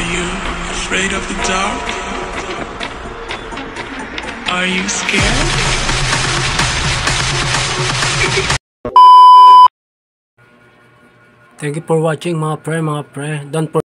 Are you afraid of the dark? Are you scared? Thank you for watching mga pre, mga pre. Don't